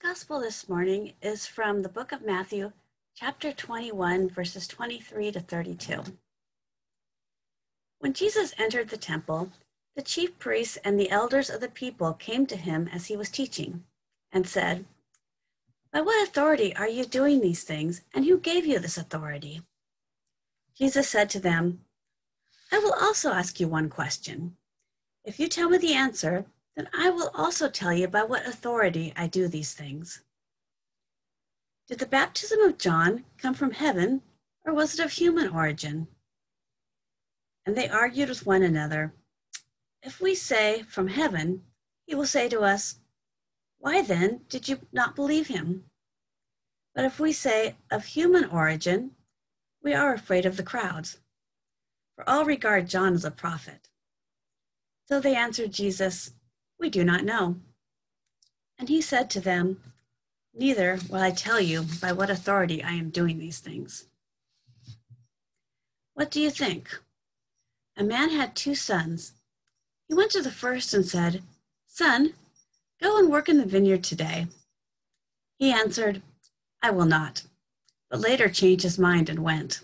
The gospel this morning is from the book of Matthew, chapter 21, verses 23 to 32. When Jesus entered the temple, the chief priests and the elders of the people came to him as he was teaching and said, By what authority are you doing these things, and who gave you this authority? Jesus said to them, I will also ask you one question. If you tell me the answer, then I will also tell you by what authority I do these things. Did the baptism of John come from heaven, or was it of human origin? And they argued with one another. If we say from heaven, he will say to us, Why then did you not believe him? But if we say of human origin, we are afraid of the crowds, for all regard John as a prophet. So they answered Jesus, we do not know. And he said to them, Neither will I tell you by what authority I am doing these things. What do you think? A man had two sons. He went to the first and said, Son, go and work in the vineyard today. He answered, I will not, but later changed his mind and went.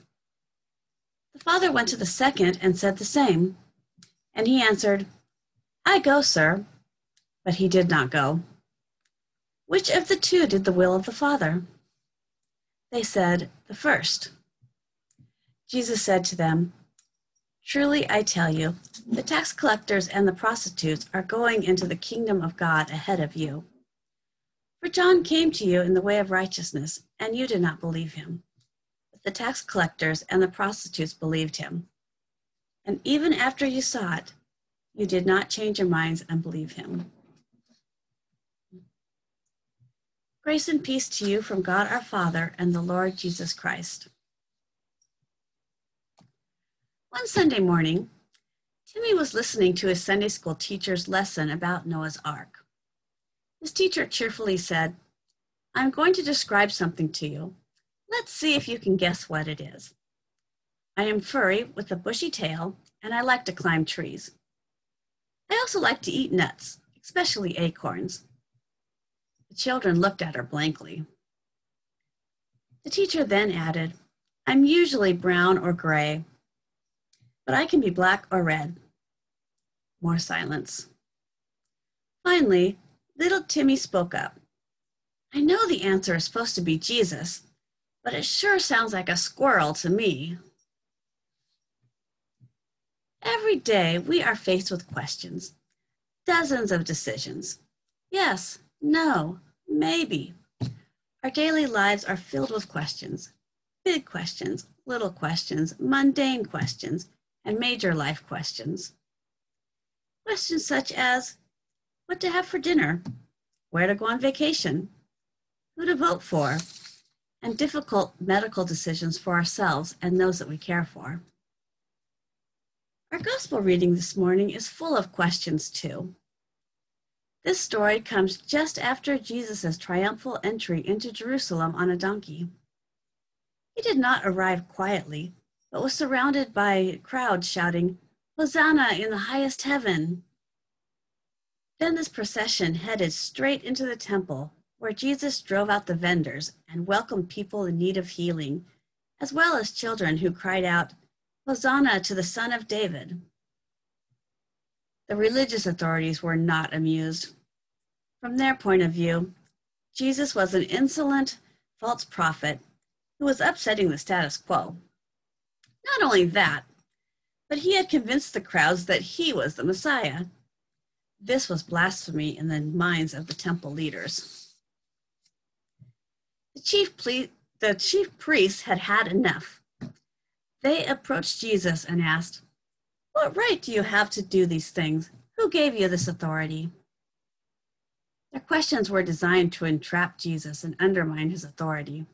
The father went to the second and said the same. And he answered, I go, sir, but he did not go. Which of the two did the will of the Father? They said, The first. Jesus said to them, Truly I tell you, the tax collectors and the prostitutes are going into the kingdom of God ahead of you. For John came to you in the way of righteousness, and you did not believe him. But the tax collectors and the prostitutes believed him. And even after you saw it, you did not change your minds and believe him. Grace and peace to you from God our Father and the Lord Jesus Christ. One Sunday morning, Timmy was listening to his Sunday school teacher's lesson about Noah's Ark. His teacher cheerfully said, I'm going to describe something to you. Let's see if you can guess what it is. I am furry with a bushy tail, and I like to climb trees. I also like to eat nuts, especially acorns. The children looked at her blankly. The teacher then added, I'm usually brown or gray, but I can be black or red. More silence. Finally, little Timmy spoke up. I know the answer is supposed to be Jesus, but it sure sounds like a squirrel to me. Every day we are faced with questions, dozens of decisions. Yes, no, maybe. Our daily lives are filled with questions big questions, little questions, mundane questions, and major life questions. Questions such as what to have for dinner, where to go on vacation, who to vote for, and difficult medical decisions for ourselves and those that we care for. Our gospel reading this morning is full of questions, too. This story comes just after Jesus' triumphal entry into Jerusalem on a donkey. He did not arrive quietly, but was surrounded by crowds shouting, Hosanna in the highest heaven. Then this procession headed straight into the temple, where Jesus drove out the vendors and welcomed people in need of healing, as well as children who cried out, Hosanna to the Son of David. The religious authorities were not amused. From their point of view, Jesus was an insolent, false prophet who was upsetting the status quo. Not only that, but he had convinced the crowds that he was the Messiah. This was blasphemy in the minds of the temple leaders. The chief, ple- the chief priests had had enough. They approached Jesus and asked, what right do you have to do these things? Who gave you this authority? Their questions were designed to entrap Jesus and undermine his authority.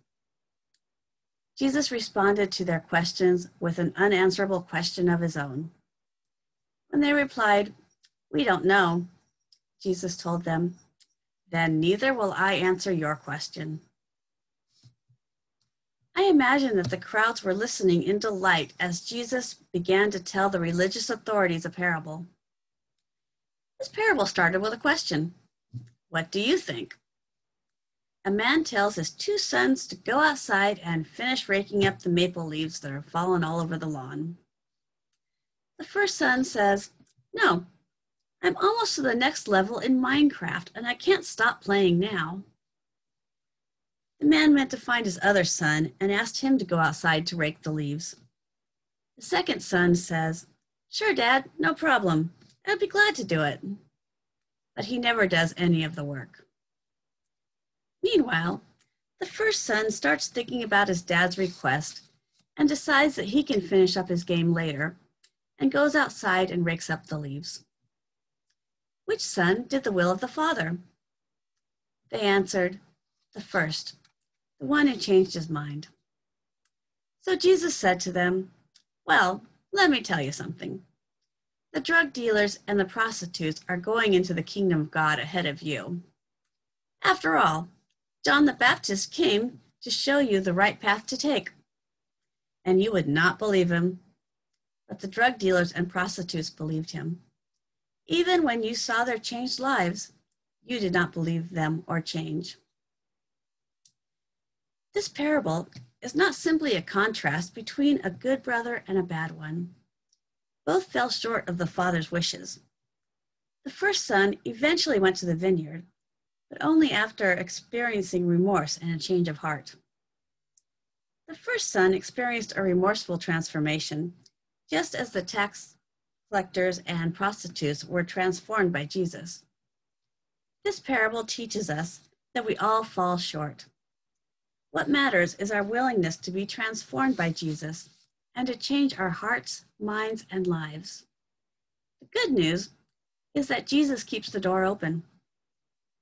Jesus responded to their questions with an unanswerable question of his own. When they replied, We don't know, Jesus told them, Then neither will I answer your question. Imagine that the crowds were listening in delight as Jesus began to tell the religious authorities a parable. This parable started with a question What do you think? a man tells his two sons to go outside and finish raking up the maple leaves that are fallen all over the lawn. The first son says, No, I'm almost to the next level in Minecraft and I can't stop playing now. The man went to find his other son and asked him to go outside to rake the leaves. The second son says, Sure, Dad, no problem. I'd be glad to do it. But he never does any of the work. Meanwhile, the first son starts thinking about his dad's request and decides that he can finish up his game later and goes outside and rakes up the leaves. Which son did the will of the father? They answered, The first, the one who changed his mind. So Jesus said to them, Well, let me tell you something. The drug dealers and the prostitutes are going into the kingdom of God ahead of you. After all, John the Baptist came to show you the right path to take. And you would not believe him. But the drug dealers and prostitutes believed him. Even when you saw their changed lives, you did not believe them or change. This parable is not simply a contrast between a good brother and a bad one. Both fell short of the father's wishes. The first son eventually went to the vineyard, but only after experiencing remorse and a change of heart. The first son experienced a remorseful transformation, just as the tax collectors and prostitutes were transformed by Jesus. This parable teaches us that we all fall short. What matters is our willingness to be transformed by Jesus and to change our hearts, minds, and lives. The good news is that Jesus keeps the door open.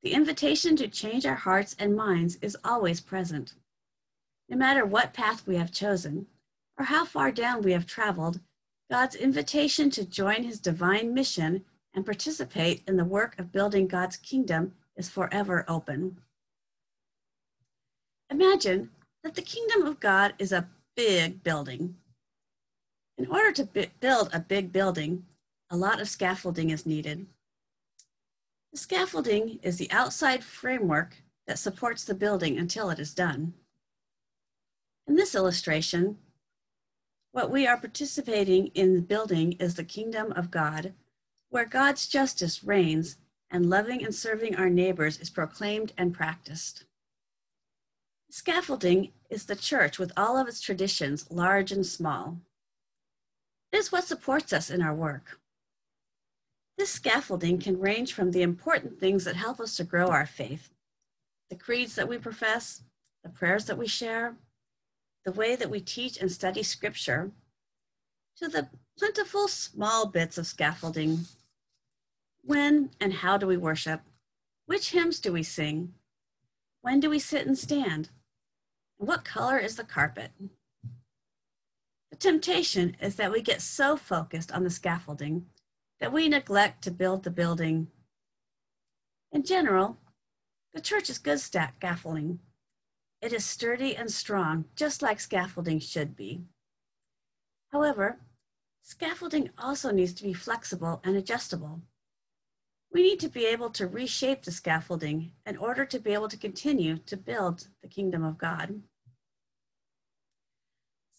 The invitation to change our hearts and minds is always present. No matter what path we have chosen or how far down we have traveled, God's invitation to join his divine mission and participate in the work of building God's kingdom is forever open. Imagine that the kingdom of God is a big building. In order to build a big building, a lot of scaffolding is needed. The scaffolding is the outside framework that supports the building until it is done. In this illustration, what we are participating in building is the kingdom of God, where God's justice reigns and loving and serving our neighbors is proclaimed and practiced. Scaffolding is the church with all of its traditions, large and small. It is what supports us in our work. This scaffolding can range from the important things that help us to grow our faith, the creeds that we profess, the prayers that we share, the way that we teach and study scripture, to the plentiful small bits of scaffolding. When and how do we worship? Which hymns do we sing? When do we sit and stand? What color is the carpet? The temptation is that we get so focused on the scaffolding that we neglect to build the building. In general, the church is good scaffolding. It is sturdy and strong, just like scaffolding should be. However, scaffolding also needs to be flexible and adjustable. We need to be able to reshape the scaffolding in order to be able to continue to build the kingdom of God.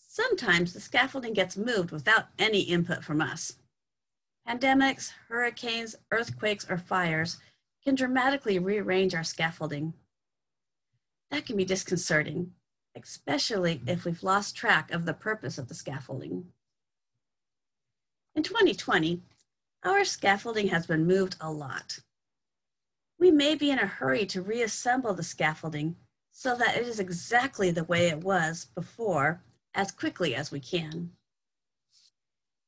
Sometimes the scaffolding gets moved without any input from us. Pandemics, hurricanes, earthquakes, or fires can dramatically rearrange our scaffolding. That can be disconcerting, especially if we've lost track of the purpose of the scaffolding. In 2020, our scaffolding has been moved a lot. We may be in a hurry to reassemble the scaffolding so that it is exactly the way it was before as quickly as we can.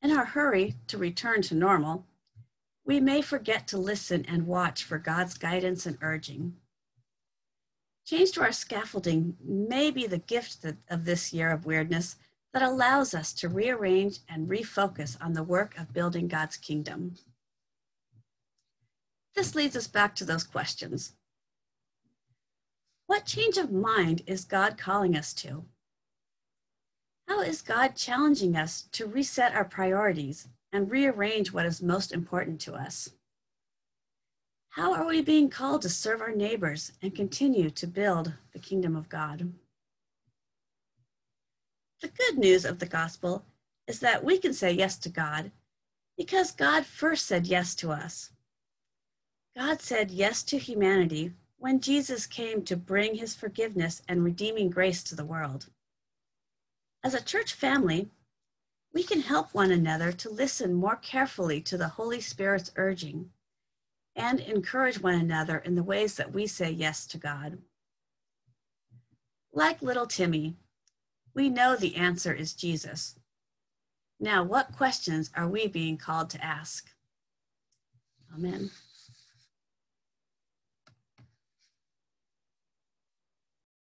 In our hurry to return to normal, we may forget to listen and watch for God's guidance and urging. Change to our scaffolding may be the gift of this year of weirdness that allows us to rearrange and refocus on the work of building God's kingdom. This leads us back to those questions. What change of mind is God calling us to? How is God challenging us to reset our priorities and rearrange what is most important to us? How are we being called to serve our neighbors and continue to build the kingdom of God? The good news of the gospel is that we can say yes to God because God first said yes to us. God said yes to humanity when Jesus came to bring his forgiveness and redeeming grace to the world. As a church family, we can help one another to listen more carefully to the Holy Spirit's urging and encourage one another in the ways that we say yes to God. Like little Timmy, we know the answer is Jesus. Now, what questions are we being called to ask? Amen.